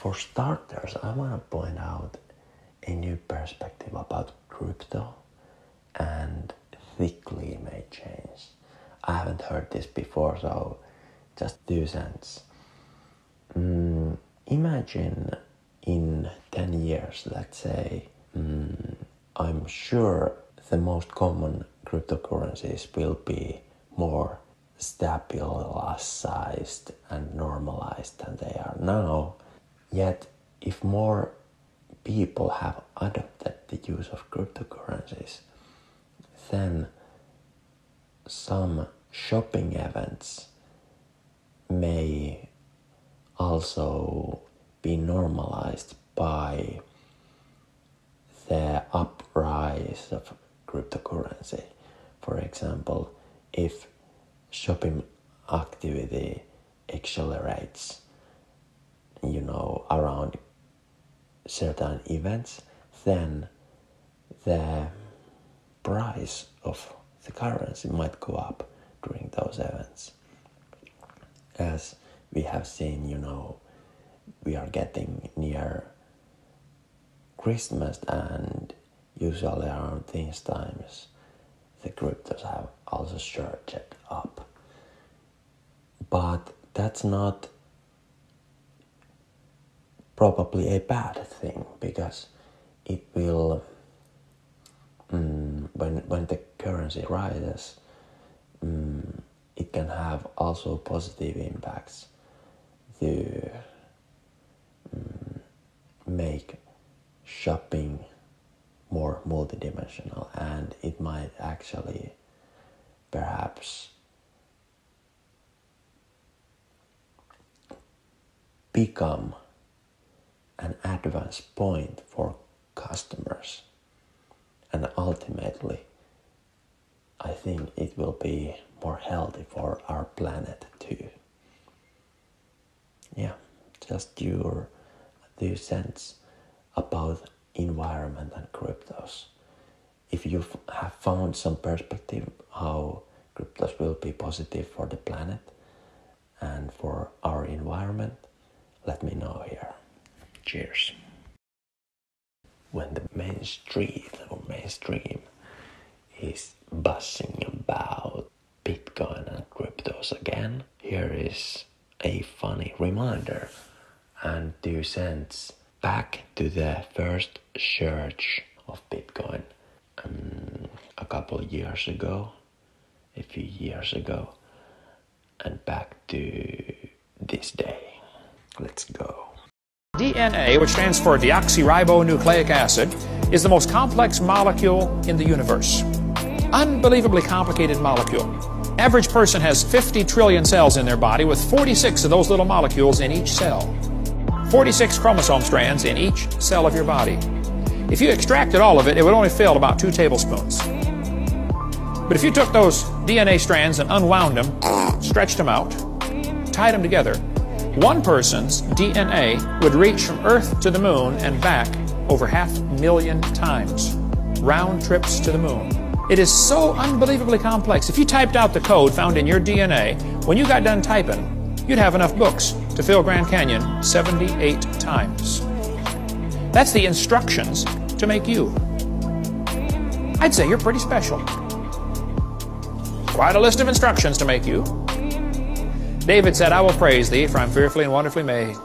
For starters, I want to point out a new perspective about crypto and thickly made chains. I haven't heard this before, so just two cents. Mm, imagine in 10 years, let's say, mm, I'm sure the most common cryptocurrencies will be more stabilized and normalized than they are now. Yet, if more people have adopted the use of cryptocurrencies, then some shopping events may also be normalized by the uprise of cryptocurrency. For example, if shopping activity accelerates, you know, certain events, then the price of the currency might go up during those events. As we have seen, you know, we are getting near Christmas and usually around these times the cryptos have also surged up. But that's not probably a bad thing because it will um, when when the currency rises um, it can have also positive impacts to um, make shopping more multidimensional and it might actually perhaps become an advance point for customers and ultimately I think it will be more healthy for our planet too. Yeah, just your two cents about environment and cryptos. If you have found some perspective how cryptos will be positive for the planet and for our environment, let me know here. When the main street or mainstream is buzzing about Bitcoin and cryptos again, here is a funny reminder and two cents back to the first surge of Bitcoin um, a couple years ago, a few years ago, and back to this day. Let's go. DNA, which stands for deoxyribonucleic acid, is the most complex molecule in the universe. Unbelievably complicated molecule. Average person has 50 trillion cells in their body with 46 of those little molecules in each cell. 46 chromosome strands in each cell of your body. If you extracted all of it, it would only fill about two tablespoons. But if you took those DNA strands and unwound them, stretched them out, tied them together, one person's DNA would reach from Earth to the moon and back over half a million times. Round trips to the moon. It is so unbelievably complex. If you typed out the code found in your DNA, when you got done typing, you'd have enough books to fill Grand Canyon 78 times. That's the instructions to make you. I'd say you're pretty special. Quite a list of instructions to make you. David said, I will praise thee, for I'm fearfully and wonderfully made.